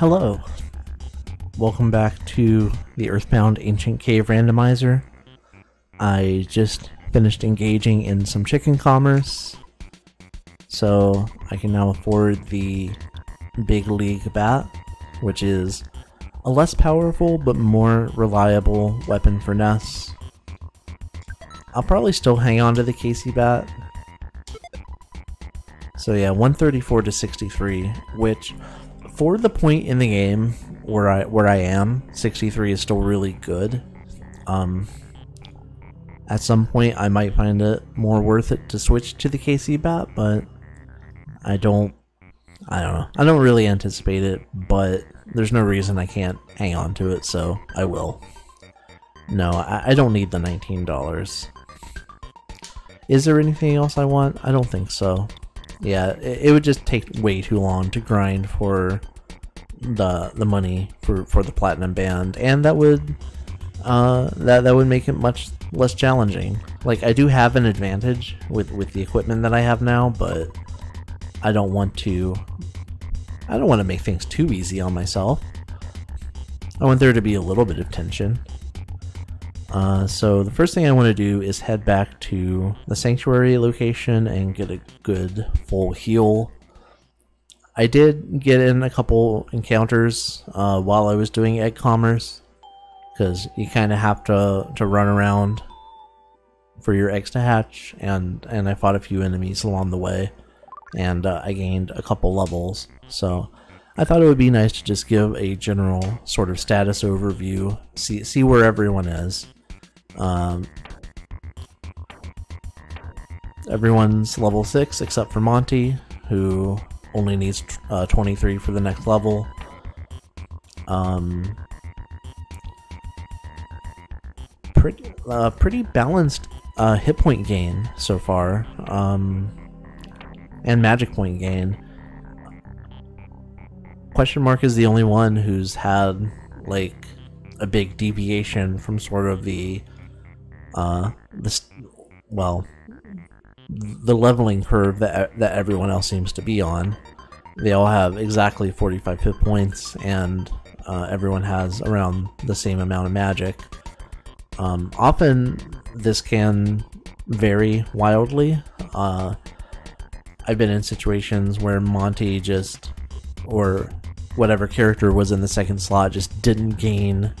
Hello. Welcome back to the Earthbound Ancient Cave Randomizer. I just finished engaging in some chicken commerce, so I can now afford the Big League Bat, which is a less powerful but more reliable weapon for Ness. I'll probably still hang on to the Casey Bat. So yeah, 134 to 63, which for the point in the game where I where I am, 63 is still really good. Um, at some point, I might find it more worth it to switch to the Casey bat, but I don't. I don't know. I don't really anticipate it, but there's no reason I can't hang on to it, so I will. No, I, I don't need the $19. Is there anything else I want? I don't think so. Yeah, it, it would just take way too long to grind for the the money for for the platinum band, and that would uh, that that would make it much less challenging. Like I do have an advantage with with the equipment that I have now, but I don't want to. I don't want to make things too easy on myself. I want there to be a little bit of tension. Uh, so the first thing I want to do is head back to the sanctuary location and get a good full heal. I did get in a couple encounters uh, while I was doing egg commerce because you kind of have to to run around for your eggs to hatch, and and I fought a few enemies along the way, and uh, I gained a couple levels. So I thought it would be nice to just give a general sort of status overview, see see where everyone is. Um, everyone's level 6 except for Monty, who only needs uh, 23 for the next level. Um, pretty, uh, pretty balanced uh, hit point gain so far, um, and magic point gain. Question mark is the only one who's had like a big deviation from sort of the uh, this well the leveling curve that that everyone else seems to be on. They all have exactly 45 hit points, and uh, everyone has around the same amount of magic. Um, often, this can vary wildly. Uh, I've been in situations where Monty just, or whatever character was in the second slot, just didn't gain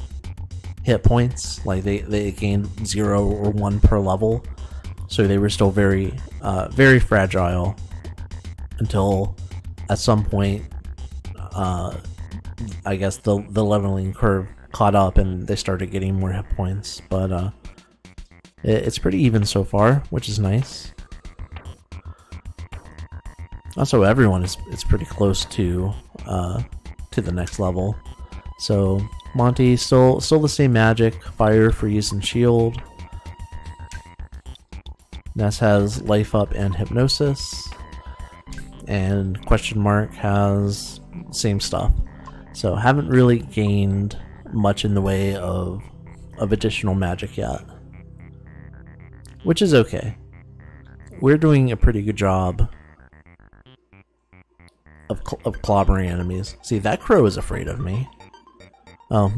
hit points. Like they, they gained zero or one per level so they were still very, uh, very fragile until at some point, uh, I guess the the leveling curve caught up and they started getting more hit points. But uh, it, it's pretty even so far, which is nice. Also, everyone is it's pretty close to uh, to the next level. So Monty still still the same magic, fire, freeze, and shield. Ness has Life Up and Hypnosis. And Question Mark has same stuff. So haven't really gained much in the way of of additional magic yet. Which is okay. We're doing a pretty good job of, cl of clobbering enemies. See, that crow is afraid of me. Oh,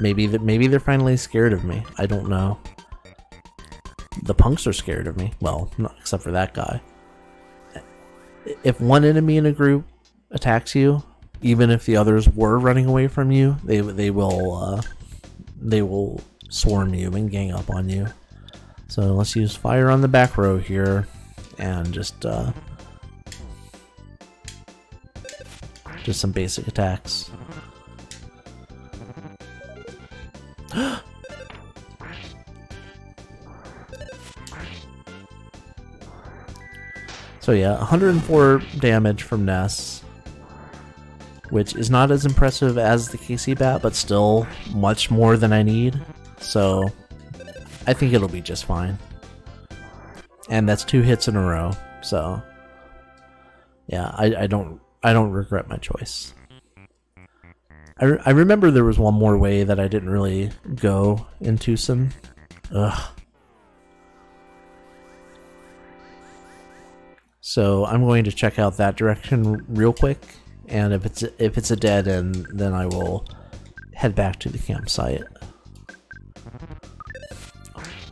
maybe that maybe they're finally scared of me. I don't know. The punks are scared of me. Well, not except for that guy. If one enemy in a group attacks you, even if the others were running away from you, they they will uh, they will swarm you and gang up on you. So let's use fire on the back row here, and just uh, just some basic attacks. So yeah, 104 damage from Ness, which is not as impressive as the Casey Bat, but still much more than I need. So I think it'll be just fine. And that's two hits in a row, so yeah, I, I don't I don't regret my choice. I, re I remember there was one more way that I didn't really go in Twoson. Ugh. So I'm going to check out that direction real quick and if it's if it's a dead end, then I will head back to the campsite.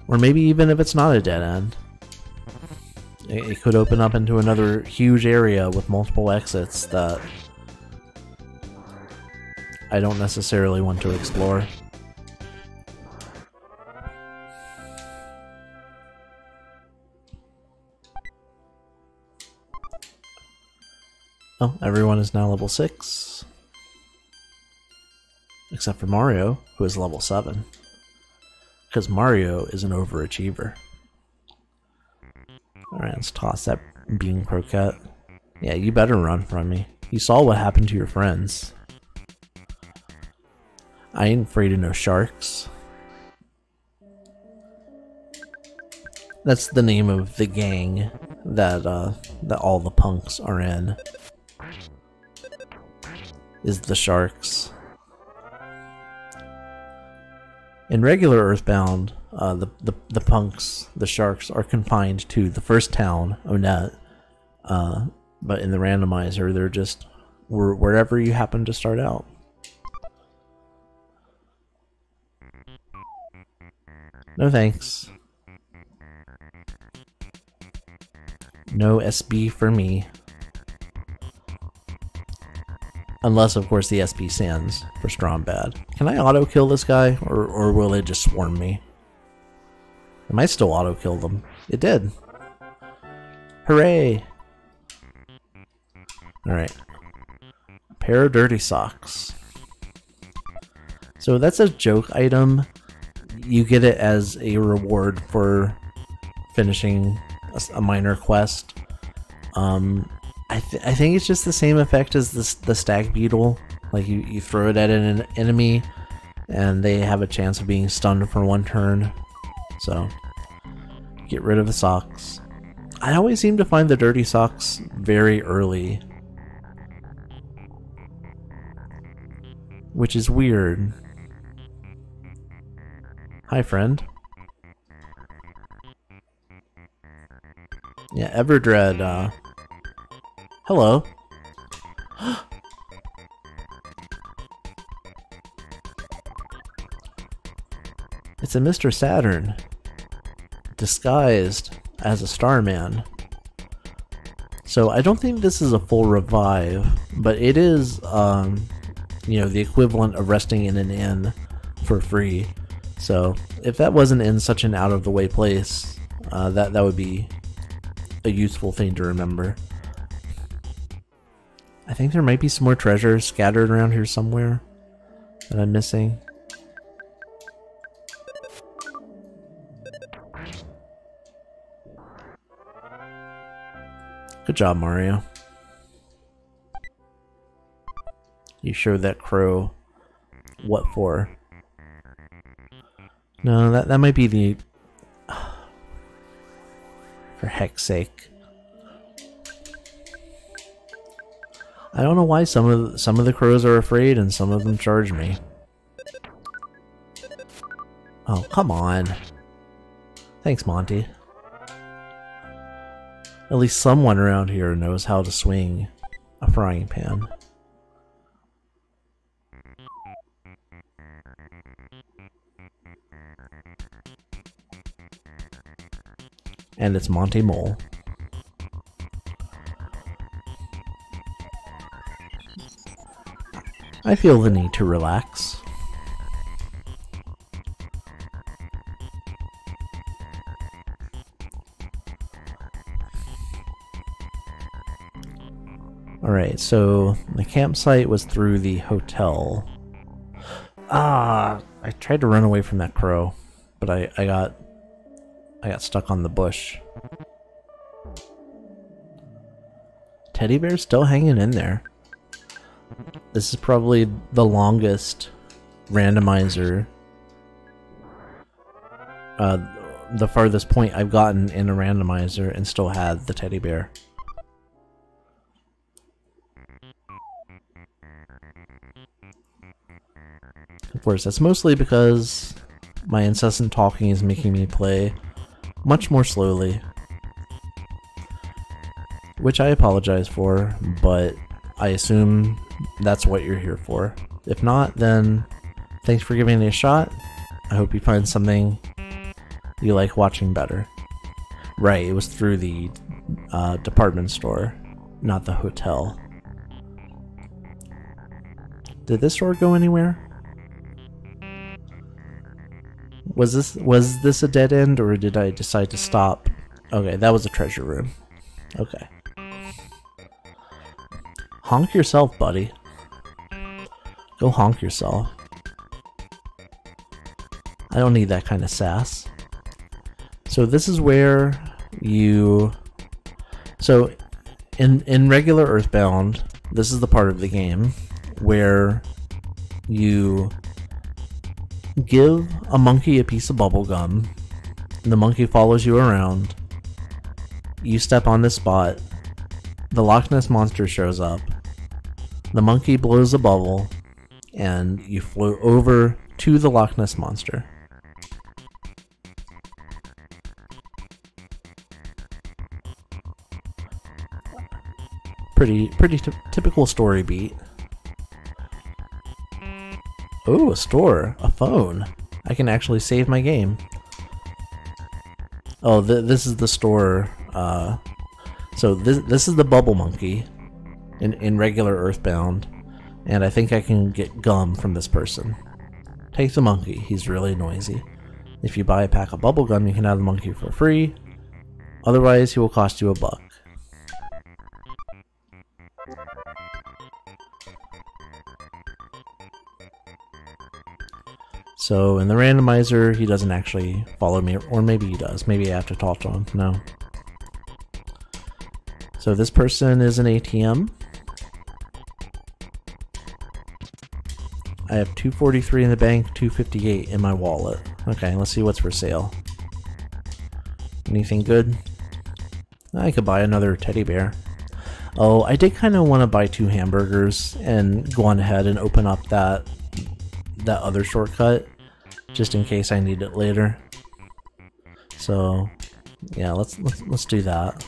Or maybe even if it's not a dead end. It, it could open up into another huge area with multiple exits that I don't necessarily want to explore. Oh, everyone is now level 6. Except for Mario, who is level 7. Because Mario is an overachiever. Alright, let's toss that bean croquette. Yeah, you better run from me. You saw what happened to your friends. I ain't afraid of no sharks. That's the name of the gang that uh, that all the punks are in is the sharks. In regular Earthbound, uh, the, the the punks, the sharks, are confined to the first town, Onett. Uh, but in the randomizer, they're just wherever you happen to start out. No thanks. No SB for me. Unless, of course, the SP stands for strong bad. Can I auto-kill this guy, or, or will it just swarm me? I might still auto-kill them. It did. Hooray! Alright. Pair of dirty socks. So that's a joke item. You get it as a reward for finishing a minor quest. Um, I, th I think it's just the same effect as the, the stag beetle. Like you, you throw it at an enemy and they have a chance of being stunned for one turn. So get rid of the socks. I always seem to find the dirty socks very early. Which is weird. Hi friend. Yeah, Everdred, uh, Hello. it's a Mr. Saturn, disguised as a Starman. So I don't think this is a full revive, but it is, um, you know, the equivalent of resting in an inn for free. So if that wasn't in such an out of the way place, uh, that that would be a useful thing to remember. Think there might be some more treasure scattered around here somewhere that I'm missing. Good job, Mario. You showed that crow what for. No, that, that might be the... For heck's sake. I don't know why some of the, some of the crows are afraid and some of them charge me. Oh, come on. Thanks, Monty. At least someone around here knows how to swing a frying pan. And it's Monty Mole. I feel the need to relax. Alright, so the campsite was through the hotel. Ah, I tried to run away from that crow, but I, I got I got stuck on the bush. Teddy bear's still hanging in there. This is probably the longest randomizer. Uh, the farthest point I've gotten in a randomizer and still had the teddy bear. Of course, that's mostly because my incessant talking is making me play much more slowly. Which I apologize for, but I assume that's what you're here for. If not, then thanks for giving it a shot. I hope you find something you like watching better. Right, it was through the uh, department store, not the hotel. Did this store go anywhere? Was this was this a dead end or did I decide to stop? Okay, that was a treasure room. Okay. Honk yourself, buddy. Go honk yourself. I don't need that kind of sass. So this is where you so in in regular Earthbound, this is the part of the game where you give a monkey a piece of bubble gum. The monkey follows you around. You step on this spot. The Loch Ness monster shows up. The monkey blows a bubble, and you float over to the Loch Ness monster. Pretty, pretty typical story beat. Oh, a store. A phone. I can actually save my game. Oh, th this is the store. Uh, so this this is the Bubble Monkey in, in regular Earthbound. And I think I can get gum from this person. Take the monkey. He's really noisy. If you buy a pack of bubble gum, you can have the monkey for free. Otherwise, he will cost you a buck. So in the randomizer, he doesn't actually follow me, or maybe he does. Maybe I have to talk to him. No. So this person is an ATM. I have 243 in the bank, 258 in my wallet. Okay, let's see what's for sale. Anything good? I could buy another teddy bear. Oh, I did kind of want to buy two hamburgers and go on ahead and open up that that other shortcut just in case I need it later. So, yeah, let's let's, let's do that.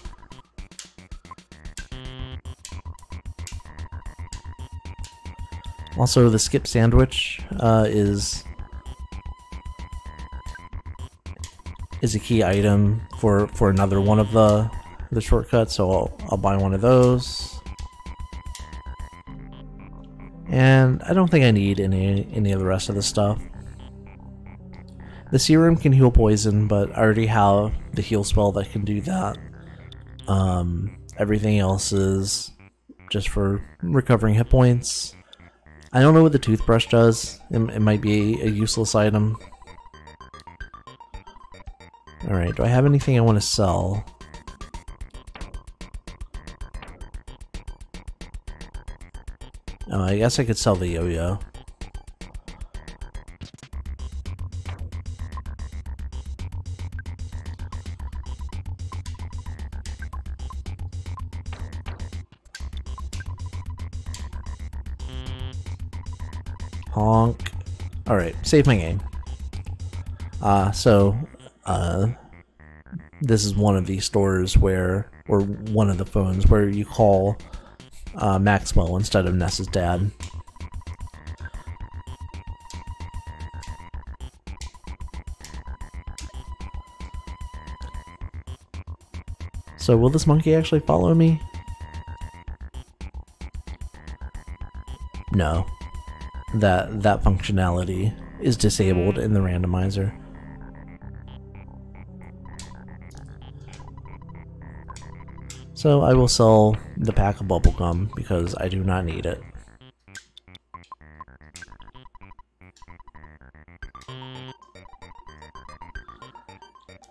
Also, the skip sandwich uh, is is a key item for for another one of the the shortcuts, so I'll, I'll buy one of those. And I don't think I need any any of the rest of the stuff. The serum can heal poison, but I already have the heal spell that can do that. Um, everything else is just for recovering hit points. I don't know what the toothbrush does. It, it might be a useless item. Alright, do I have anything I want to sell? Oh, I guess I could sell the yo-yo. Save my game. Uh, so, uh, this is one of these stores where, or one of the phones where you call uh, Maxwell instead of Ness's dad. So will this monkey actually follow me? No that that functionality is disabled in the randomizer. So I will sell the pack of bubblegum because I do not need it.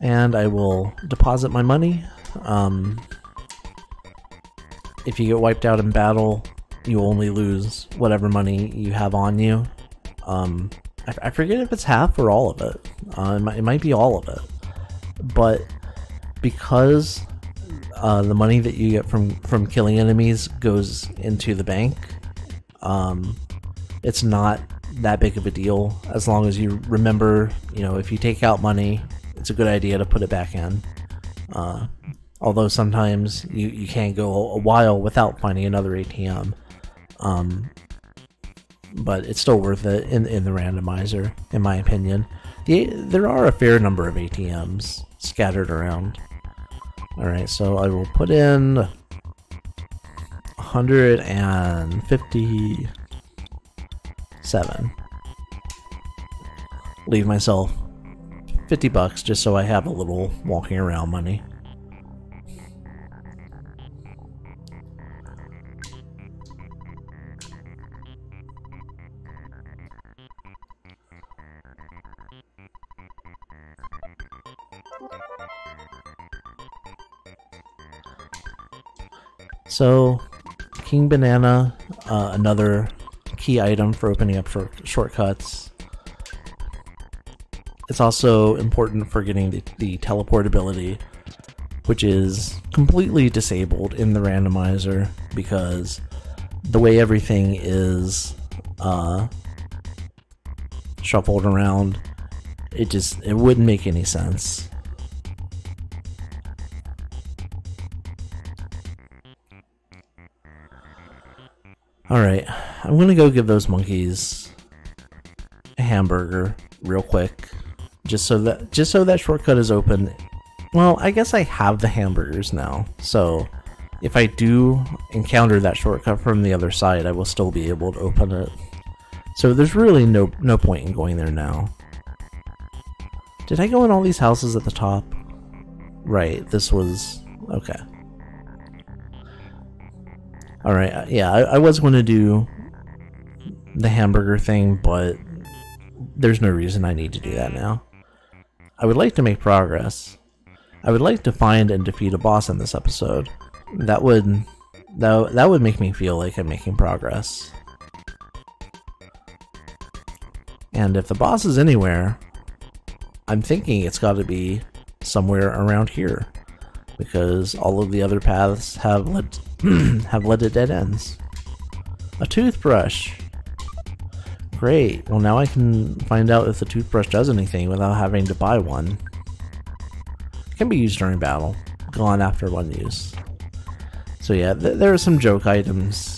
And I will deposit my money. Um, if you get wiped out in battle, you only lose whatever money you have on you. Um, I, forget if it's half or all of it. Uh, it, might, it might be all of it. But because uh, the money that you get from from killing enemies goes into the bank, um, it's not that big of a deal as long as you remember. You know, if you take out money, it's a good idea to put it back in. Uh, although sometimes you, you can't go a while without finding another ATM. Um, but it's still worth it in in the randomizer, in my opinion. The, there are a fair number of ATMs scattered around. All right, so I will put in 157. Leave myself 50 bucks just so I have a little walking around money. So, King Banana, uh, another key item for opening up short shortcuts. It's also important for getting the, the teleportability, which is completely disabled in the randomizer because the way everything is uh, shuffled around, it just it wouldn't make any sense. Alright, I'm gonna go give those monkeys a hamburger real quick. Just so that just so that shortcut is open. Well, I guess I have the hamburgers now, so if I do encounter that shortcut from the other side, I will still be able to open it. So there's really no no point in going there now. Did I go in all these houses at the top? Right, this was... okay. Alright, uh, yeah, I, I was going to do the hamburger thing, but there's no reason I need to do that now. I would like to make progress. I would like to find and defeat a boss in this episode. That would that, that would make me feel like I'm making progress. And if the boss is anywhere, I'm thinking it's got to be somewhere around here because all of the other paths have led have led to dead ends. A toothbrush. Great. Well, now I can find out if the toothbrush does anything without having to buy one. It can be used during battle, gone after one use. So yeah, th there are some joke items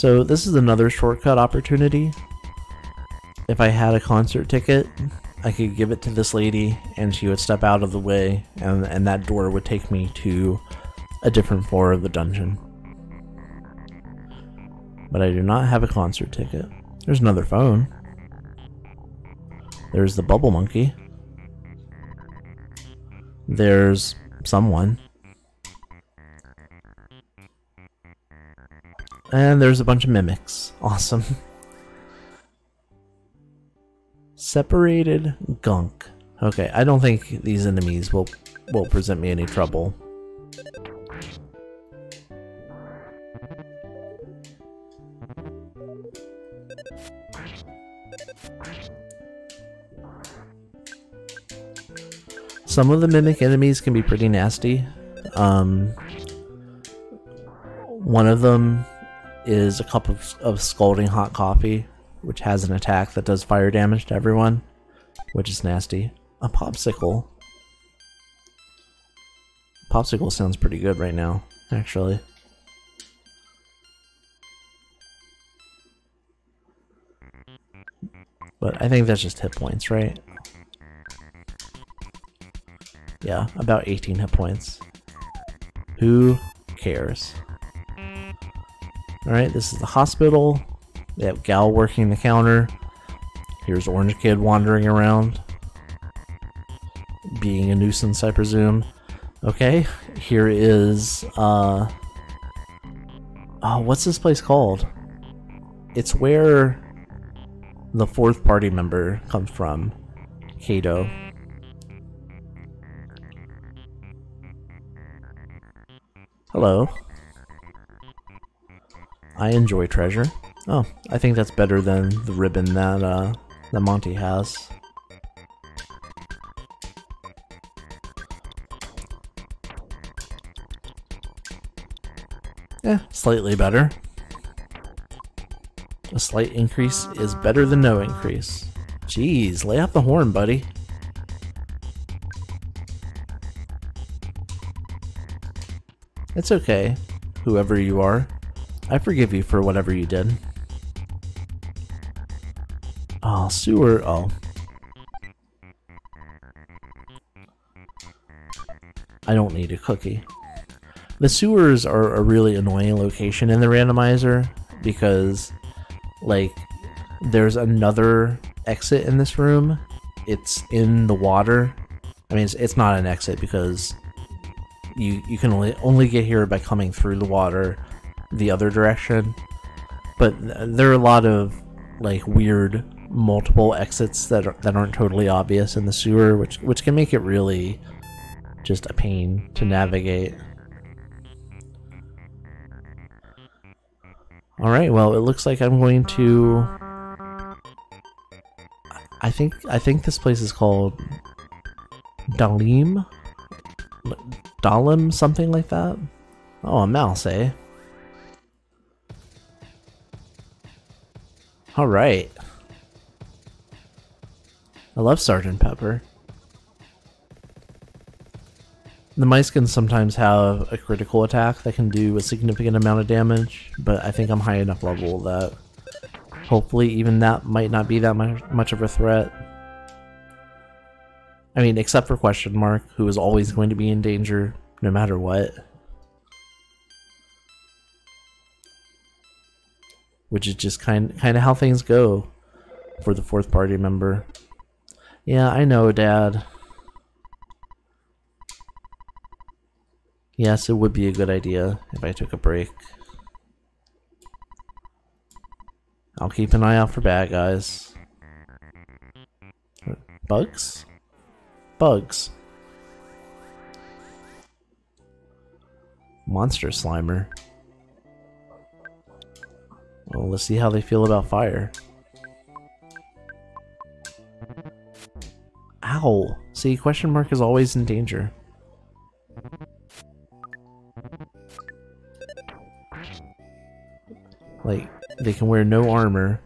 So this is another shortcut opportunity. If I had a concert ticket, I could give it to this lady and she would step out of the way and, and that door would take me to a different floor of the dungeon. But I do not have a concert ticket. There's another phone. There's the bubble monkey. There's someone. And there's a bunch of mimics. Awesome. Separated gunk. Okay, I don't think these enemies will will present me any trouble. Some of the mimic enemies can be pretty nasty. Um, one of them is a cup of, of scalding hot coffee, which has an attack that does fire damage to everyone, which is nasty. A popsicle. Popsicle sounds pretty good right now, actually. But I think that's just hit points, right? Yeah, about 18 hit points. Who cares? Alright, this is the hospital. They have Gal working the counter. Here's Orange Kid wandering around. Being a nuisance, I presume. Okay, here is, uh... Oh, what's this place called? It's where the fourth party member comes from. Kato. Hello. I enjoy treasure. Oh, I think that's better than the ribbon that, uh, that Monty has. Yeah, slightly better. A slight increase is better than no increase. Jeez, lay off the horn, buddy. It's okay, whoever you are. I forgive you for whatever you did. Ah, oh, sewer. Oh. I don't need a cookie. The sewers are a really annoying location in the randomizer because, like, there's another exit in this room. It's in the water. I mean, it's, it's not an exit because you you can only only get here by coming through the water the other direction. But there are a lot of like weird multiple exits that are, that aren't totally obvious in the sewer, which which can make it really just a pain to navigate. All right, well, it looks like I'm going to I think I think this place is called Dalim Dalim, something like that. Oh, a mouse, eh? Alright. I love Sergeant Pepper. The mice can sometimes have a critical attack that can do a significant amount of damage, but I think I'm high enough level that hopefully even that might not be that much of a threat. I mean, except for Question Mark, who is always going to be in danger no matter what. Which is just kind kind of how things go for the fourth party member. Yeah, I know, Dad. Yes, it would be a good idea if I took a break. I'll keep an eye out for bad guys. Bugs? Bugs. Monster Slimer. Well, let's see how they feel about fire. Ow! See, question mark is always in danger. Like, they can wear no armor.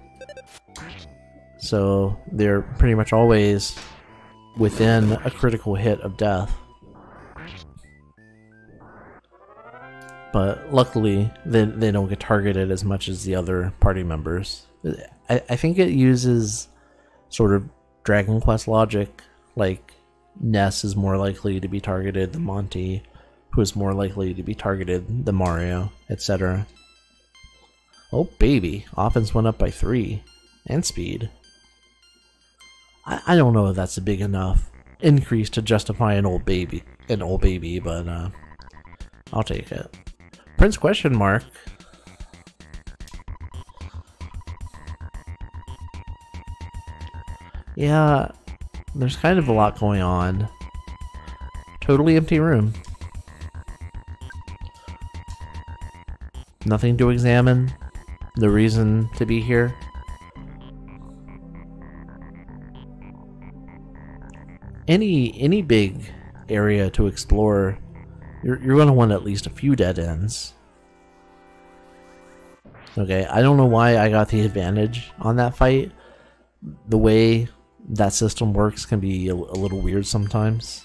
So, they're pretty much always within a critical hit of death. But luckily, they, they don't get targeted as much as the other party members. I, I think it uses sort of Dragon Quest logic, like Ness is more likely to be targeted than Monty, who is more likely to be targeted than Mario, etc. Oh baby, offense went up by 3, and speed. I, I don't know if that's a big enough increase to justify an old baby, an old baby, but uh, I'll take it. Prince question mark. Yeah, there's kind of a lot going on. Totally empty room. Nothing to examine. The reason to be here. any any big area to explore, you're you're gonna want at least a few dead ends. Okay, I don't know why I got the advantage on that fight. The way that system works can be a, a little weird sometimes.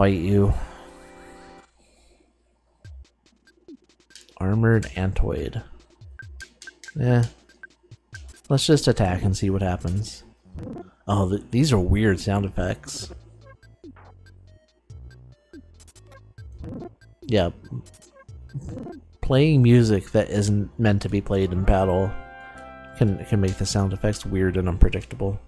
Fight you. Armored Antoid. Yeah. Let's just attack and see what happens. Oh, th these are weird sound effects. Yeah. Playing music that isn't meant to be played in battle can, can make the sound effects weird and unpredictable.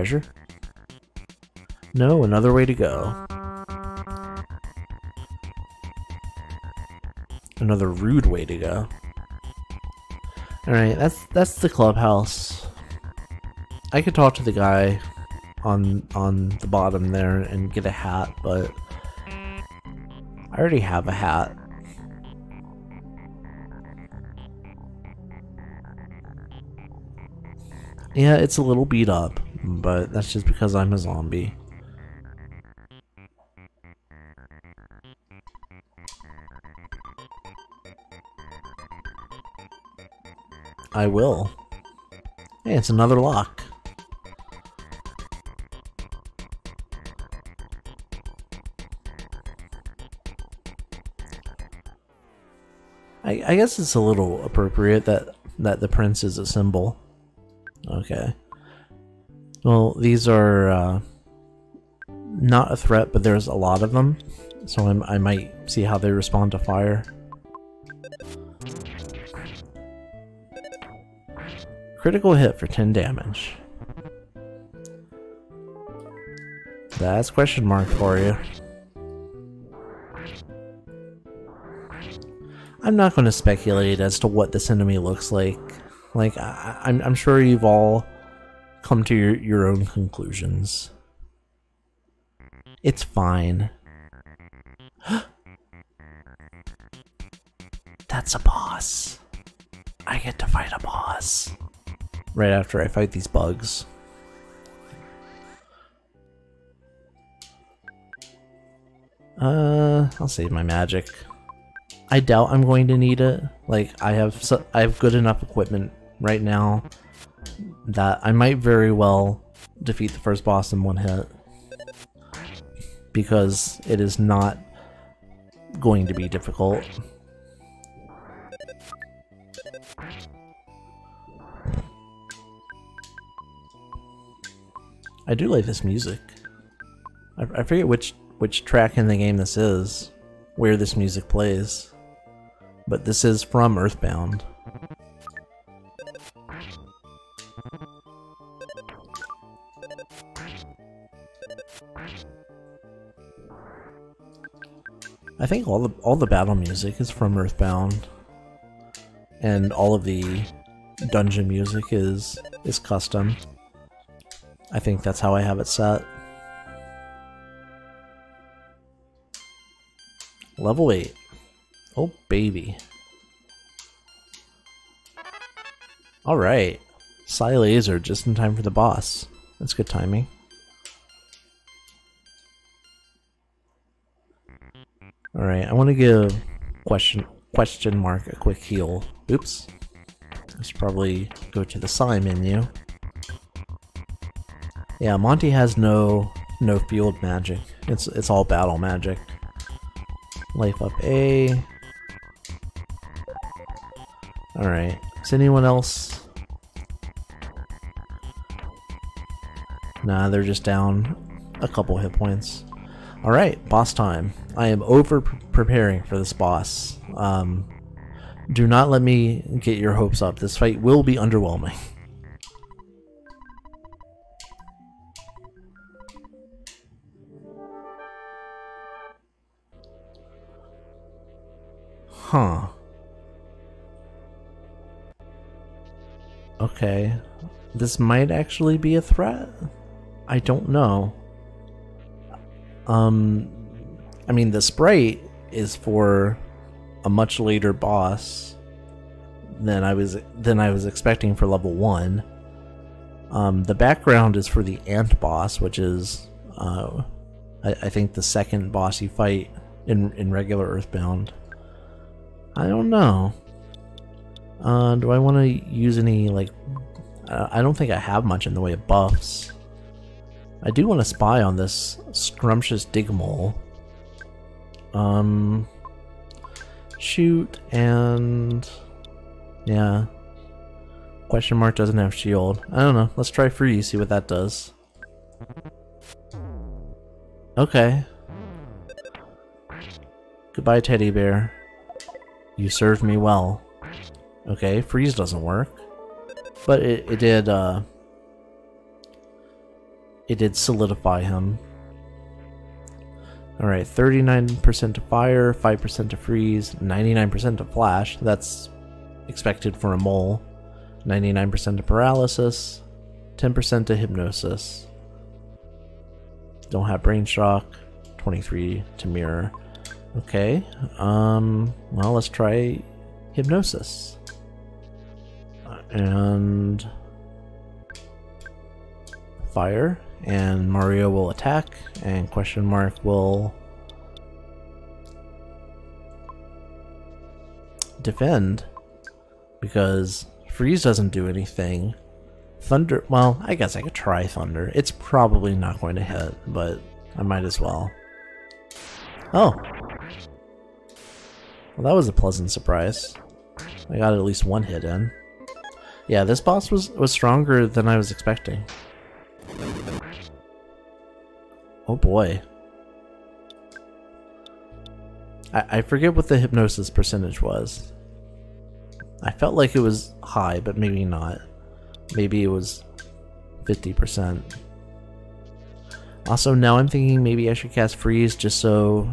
Treasure? No, another way to go. Another rude way to go. Alright, that's that's the clubhouse. I could talk to the guy on on the bottom there and get a hat, but I already have a hat. Yeah, it's a little beat up, but that's just because I'm a zombie. I will. Hey, it's another lock. I, I guess it's a little appropriate that, that the prince is a symbol. Okay. Well, these are uh, not a threat, but there's a lot of them, so I'm, I might see how they respond to fire. Critical hit for 10 damage. That's question mark for you. I'm not going to speculate as to what this enemy looks like. Like, I, I'm, I'm sure you've all come to your, your own conclusions. It's fine. That's a boss. I get to fight a boss right after I fight these bugs. Uh, I'll save my magic. I doubt I'm going to need it. Like, I have I have good enough equipment right now that I might very well defeat the first boss in one hit. Because it is not going to be difficult. I do like this music. I, I forget which which track in the game this is, where this music plays, but this is from Earthbound. I think all the all the battle music is from Earthbound, and all of the dungeon music is is custom. I think that's how I have it set. Level 8. Oh, baby. Alright. PSI Laser just in time for the boss. That's good timing. Alright, I want to give question question mark a quick heal. Oops. Should probably go to the PSI menu. Yeah, Monty has no no field magic. It's it's all battle magic. Life up A. Alright. Is anyone else? Nah, they're just down a couple hit points. Alright, boss time. I am over preparing for this boss. Um, do not let me get your hopes up. This fight will be underwhelming. Huh. Okay. This might actually be a threat? I don't know. Um, I mean, the sprite is for a much later boss than I was than I was expecting for level one. Um, the background is for the ant boss, which is, uh, I, I think, the second boss you fight in in regular Earthbound. I don't know. Uh, do I want to use any, like... I don't think I have much in the way of buffs. I do want to spy on this scrumptious digmole. Um... Shoot, and... Yeah. Question mark doesn't have shield. I don't know. Let's try free, see what that does. Okay. Goodbye, teddy bear. You served me well. Okay, freeze doesn't work. But it, it did, uh... It did solidify him. Alright, 39% to fire, 5% to freeze, 99% to flash. That's expected for a mole. 99% to paralysis, 10% to hypnosis. Don't have brain shock. 23 to mirror. Okay. Um. Well, let's try hypnosis. And fire, and Mario will attack, and question mark will defend because freeze doesn't do anything. Thunder, well, I guess I could try thunder. It's probably not going to hit, but I might as well. Oh. Well, that was a pleasant surprise. I got at least one hit in. Yeah, this boss was, was stronger than I was expecting. Oh boy. I, I forget what the hypnosis percentage was. I felt like it was high, but maybe not. Maybe it was 50%. Also, now I'm thinking maybe I should cast Freeze just so...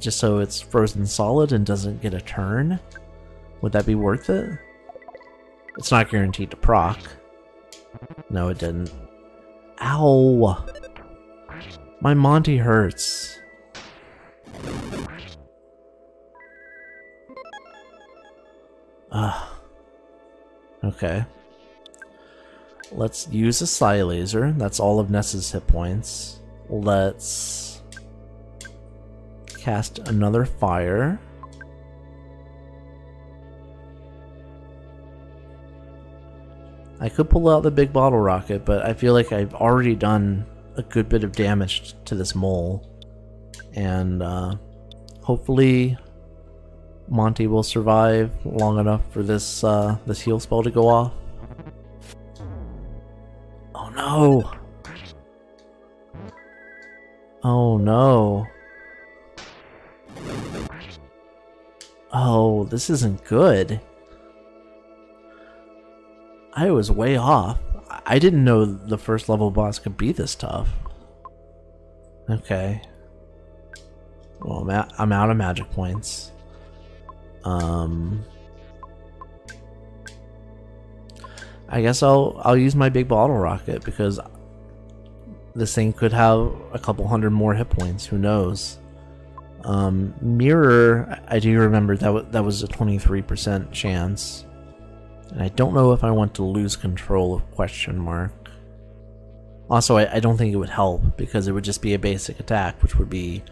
Just so it's frozen solid and doesn't get a turn? Would that be worth it? It's not guaranteed to proc. No, it didn't. Ow! My Monty hurts. Ah. Okay. Let's use a PSI Laser. That's all of Ness's hit points. Let's cast another fire. I could pull out the big bottle rocket, but I feel like I've already done a good bit of damage to this mole. And uh, hopefully Monty will survive long enough for this uh, this heal spell to go off. Oh no! Oh no. Oh, this isn't good. I was way off. I didn't know the first level boss could be this tough. Okay. Well, I'm out, I'm out of magic points. Um, I guess I'll I'll use my big bottle rocket because this thing could have a couple hundred more hit points. Who knows? Um, mirror, I do remember that that was a 23% chance. And I don't know if I want to lose control of question mark. Also, I, I don't think it would help because it would just be a basic attack, which would be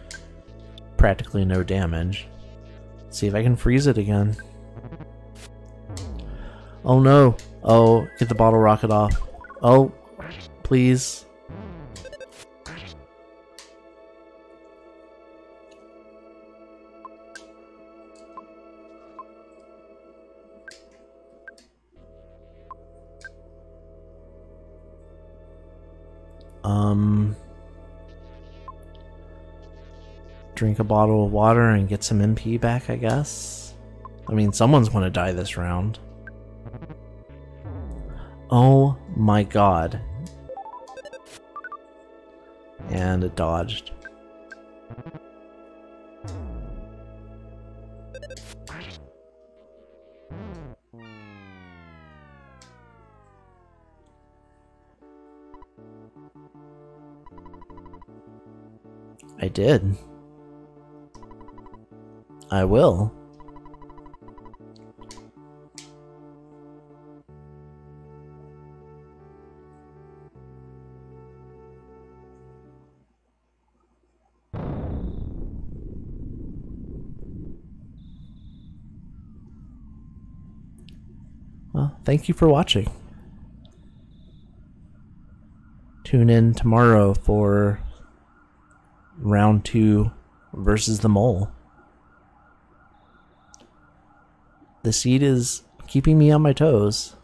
practically no damage. See if I can freeze it again. Oh no. Oh, get the bottle rocket off. Oh, please. Um, drink a bottle of water and get some MP back, I guess. I mean, someone's to die this round. Oh my god. And it dodged. I did. I will. Well, thank you for watching. Tune in tomorrow for round two versus the mole. The seed is keeping me on my toes.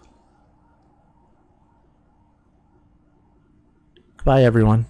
Goodbye, everyone.